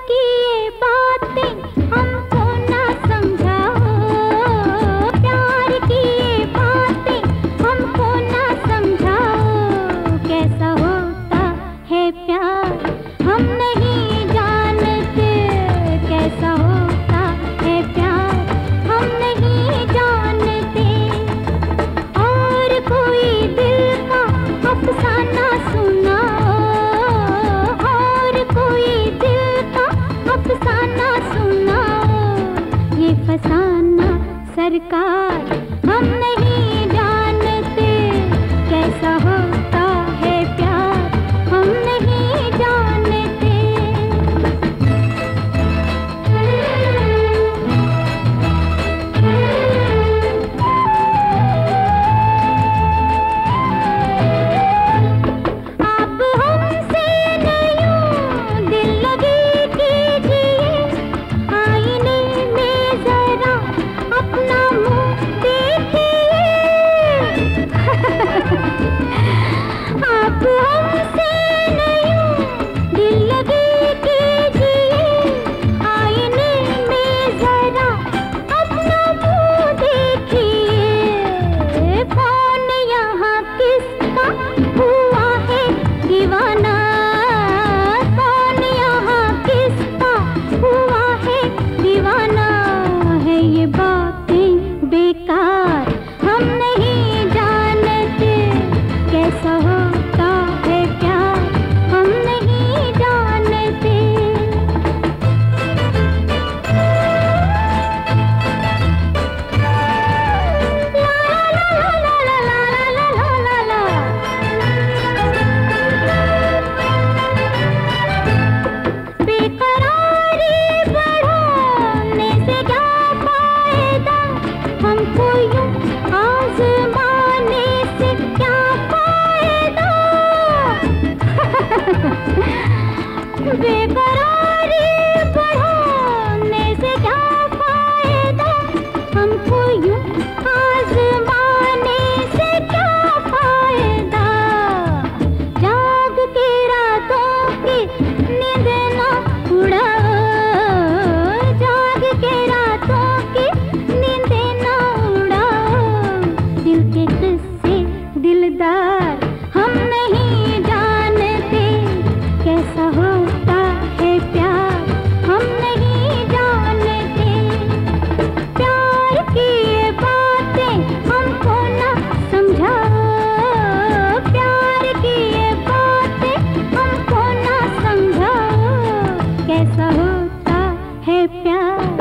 की सरकार हम नहीं है प्यार।